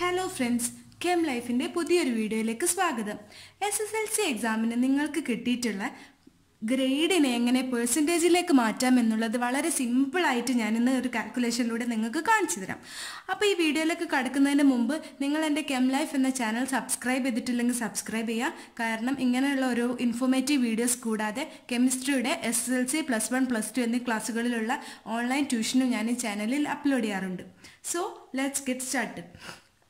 Hello friends came ലൈഫിന്റെ പുതിയൊരു വീഡിയോയിലേക്ക് സ്വാഗതം. എസ് എസ് എൽ സി എക്സാമിന് നിങ്ങൾക്ക് കിട്ടിയിട്ടുള്ള ഗ്രേഡിനെ എങ്ങനെ പേഴ്സന്റേജിലേക്ക് മാറ്റാം എന്നുള്ളത് വളരെ സിമ്പിളായിട്ട് ഞാനിന്ന് ഒരു കാൽക്കുലേഷനിലൂടെ നിങ്ങൾക്ക് കാണിച്ചു തരാം. അപ്പോൾ ഈ വീഡിയോയിലേക്ക് കടക്കുന്നതിന് മുമ്പ് നിങ്ങൾ എന്റെ കെം ലൈഫ് എന്ന ചാനൽ സബ്സ്ക്രൈബ് ചെയ്തിട്ടില്ലെങ്കിൽ സബ്സ്ക്രൈബ് ചെയ്യുക. കാരണം ഇങ്ങനെയുള്ള ഒരു ഇൻഫോർമേറ്റീവ് വീഡിയോസ് കൂടാതെ കെമിസ്ട്രിയുടെ S S L C plus one plus two എന്നീ ക്ലാസ്സുകളിലുള്ള ഓൺലൈൻ ട്യൂഷനും ഞാൻ ഈ ചാനലിൽ അപ്ലോഡ് ചെയ്യാറുണ്ട്. സോ ലെറ്റ്സ് ഗെറ്റ് സ്റ്റാർട്ടഡ്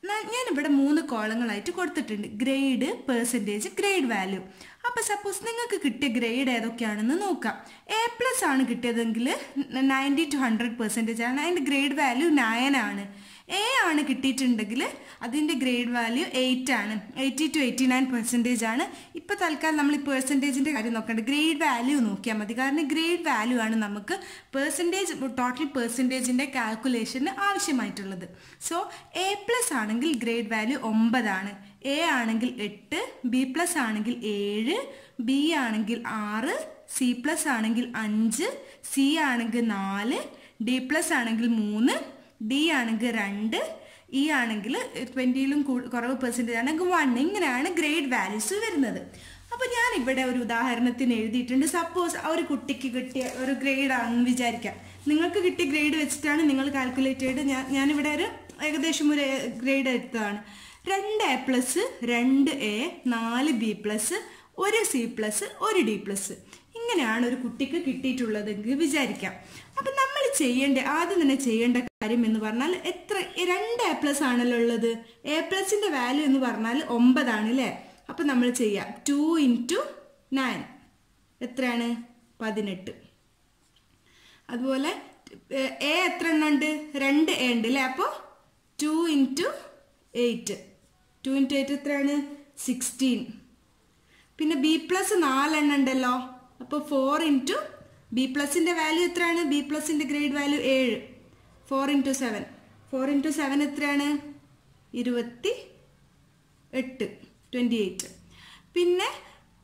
ഞാനിവിടെ മൂന്ന് കോളങ്ങളായിട്ട് കൊടുത്തിട്ടുണ്ട്. ഗ്രേഡ് പെർസെന്റേജ് ഗ്രേഡ് വാല്യൂ അപ്പോൾ സപ്പോസ് നിങ്ങൾക്ക് കിട്ടിയ ഗ്രേഡ് ഏതൊക്കെയാണെന്ന് നോക്കാം. എ പ്ലസ് ആണ് കിട്ടിയതെങ്കിൽ നയന്റി ടു ഹൺഡ്രഡ് പെർസെന്റേജ് ആണ്. അതിന്റെ ഗ്രേഡ് വാല്യൂ നയൻ ആണ്. എ ആണ് കിട്ടിയിട്ടുണ്ടെങ്കിൽ അതിന്റെ ഗ്രേഡ് വാല്യൂ എയ്റ്റ് ആണ്. Eighty two eighty nine percentage ആണ്. ഇപ്പോൾ തൽക്കാലം നമ്മൾ ഈ പെർസെന്റേജിന്റെ കാര്യം നോക്കേണ്ട. ഗ്രേഡ് വാല്യൂ നോക്കിയാൽ മതി. കാരണം ഗ്രേഡ് വാല്യൂ ആണ് നമുക്ക് പെർസെന്റേജ് ടോട്ടൽ പെർസെന്റേജിന്റെ കാൽക്കുലേഷന് ആവശ്യമായിട്ടുള്ളത്. സോ എ പ്ലസ് ആണെങ്കിൽ ഗ്രേഡ് വാല്യൂ ഒമ്പതാണ് എ ആണെങ്കിൽ എട്ട് ബി പ്ലസ് ആണെങ്കിൽ ഏഴ് ബി ആണെങ്കിൽ ആറ് സി പ്ലസ് ആണെങ്കിൽ അഞ്ച് സി ആണെങ്കിൽ നാല് ഡി പ്ലസ് ആണെങ്കിൽ മൂന്ന് ഡി ആണെങ്കിൽ രണ്ട് ഇ ആണെങ്കിൽ ട്വന്റിയിലും കുറവ് പെർസെന്റേജ് ആണെങ്കിൽ വൺ ഇങ്ങനെയാണ് ഗ്രേഡ് വാല്യൂസ് വരുന്നത്. അപ്പോൾ ഞാൻ ഇവിടെ ഒരു ഉദാഹരണത്തിന് എഴുതിയിട്ടുണ്ട്. സപ്പോസ് ആ ഒരു കുട്ടിക്ക് കിട്ടിയ ഒരു ഗ്രേഡ് ആണെന്ന് വിചാരിക്കാം. നിങ്ങൾക്ക് കിട്ടിയ ഗ്രേഡ് വെച്ചിട്ടാണ് നിങ്ങൾ കാൽക്കുലേറ്റ് ചെയ്ത് ഞാൻ ഞാനിവിടെ ഒരു ഏകദേശം ഒരു ഗ്രേഡ് എടുത്തതാണ്. രണ്ട് എ പ്ലസ് രണ്ട് എ നാല് ബി പ്ലസ് ഒരു സി പ്ലസ് ഒരു ഡി പ്ലസ് ഇങ്ങനെയാണ് ഒരു കുട്ടിക്ക് കിട്ടിയിട്ടുള്ളതെങ്കിൽ വിചാരിക്കാം. അപ്പം ചെയ്യേണ്ട? ആദ്യം തന്നെ ചെയ്യേണ്ട കാര്യം എന്ന് പറഞ്ഞാൽ എത്ര രണ്ട് എ പ്ലസ് ആണല്ലോ ഉള്ളത്. എ പ്ലസിന്റെ വാല്യൂ എന്ന് പറഞ്ഞാൽ ഒമ്പതാണ് അല്ലേ അപ്പം നമ്മൾ ചെയ്യാം. ടു ഇന്റു നയൻ എത്രയാണ്? പതിനെട്ട്. അതുപോലെ എ എത്ര എണ്ണം ഉണ്ട്? രണ്ട് എ ഉണ്ട് അല്ലേ അപ്പോൾ two into eight two into eight എത്രയാണ്? സിക്സ്റ്റീൻ പിന്നെ ബി പ്ലസ് നാലെണ്ണം ഉണ്ടല്ലോ. അപ്പോൾ ഫോർ ഇന്റു ബി പ്ലസിന്റെ വാല്യൂ എത്രയാണ്? ബി പ്ലസിന്റെ ഗ്രേഡ് വാല്യൂ ഏഴ്. Four into seven four into seven എത്രയാണ്? ഇരുപത്തി എട്ട്. ട്വന്റി എയ്റ്റ് പിന്നെ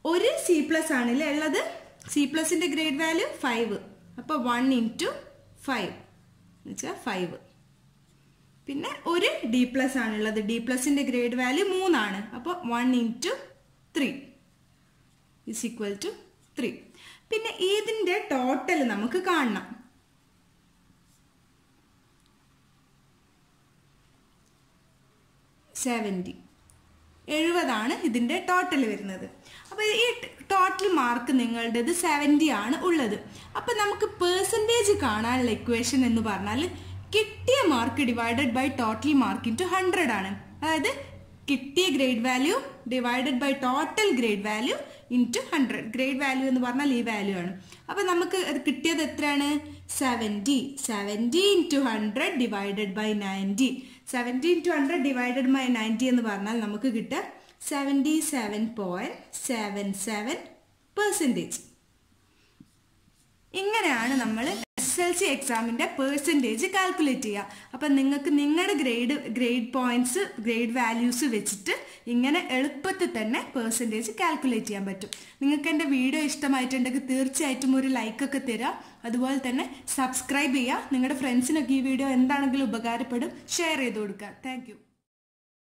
ഒരു സി പ്ലസ് ആണല്ലേ ഉള്ളത്? സി പ്ലസിന്റെ ഗ്രേഡ് വാല്യൂ ഫൈവ് അപ്പോൾ വൺ ഇന്റു ഫൈവ് എന്ന് വെച്ചാൽ ഫൈവ് പിന്നെ ഒരു ഡി പ്ലസ് ആണുള്ളത് ഡി പ്ലസിന്റെ ഗ്രേഡ് വാല്യൂ മൂന്നാണ്. അപ്പോൾ one into three is equal to three പിന്നെ ഇതിന്റെ ടോട്ടൽ നമുക്ക് കാണണം. സെവന്റി എഴുപതാണ് ഇതിന്റെ ടോട്ടൽ വരുന്നത്. അപ്പോൾ ഈ ടോട്ടൽ മാർക്ക് നിങ്ങളുടേത് സെവന്റി ആണ് ഉള്ളത്. അപ്പോൾ നമുക്ക് പേഴ്സന്റേജ് കാണാനുള്ള ഇക്വേഷൻ എന്ന് പറഞ്ഞാൽ കിട്ടിയ mark divided by total mark into hundred ആണ്. അതായത് കിട്ടിയ grade value divided by total grade value into hundred. Grade value എന്ന് പറഞ്ഞാൽ ഈ വാല്യൂ ആണ്. അപ്പോൾ നമുക്ക് അത് കിട്ടിയത് എത്രയാണ്? Seventy. Seventy into hundred divided by ninety. Seventy into hundred divided by ninety എന്ന് പറഞ്ഞാൽ നമുക്ക് കിട്ടുക seventy seven point seven seven percentage. ഇങ്ങനെയാണ് നമ്മൾ എസ് എൽ സി എക്സാമിന്റെ പേഴ്സന്റേജ് കാൽക്കുലേറ്റ് ചെയ്യുക അപ്പം നിങ്ങൾക്ക് നിങ്ങളുടെ grade grade points grade values വെച്ചിട്ട് ഇങ്ങനെ എളുപ്പത്തിൽ തന്നെ പേഴ്സന്റേജ് കാൽക്കുലേറ്റ് ചെയ്യാൻ പറ്റും. നിങ്ങൾക്ക് എന്റെ വീഡിയോ ഇഷ്ടമായിട്ടുണ്ടെങ്കിൽ തീർച്ചയായിട്ടും ഒരു ലൈക്കൊക്കെ തരിക അതുപോലെ തന്നെ സബ്സ്ക്രൈബ് ചെയ്യുക നിങ്ങളുടെ ഫ്രണ്ട്സിനൊക്കെ ഈ വീഡിയോ എന്താണെങ്കിലും ഉപകാരപ്പെടും. ഷെയർ ചെയ്ത് കൊടുക്കുക താങ്ക്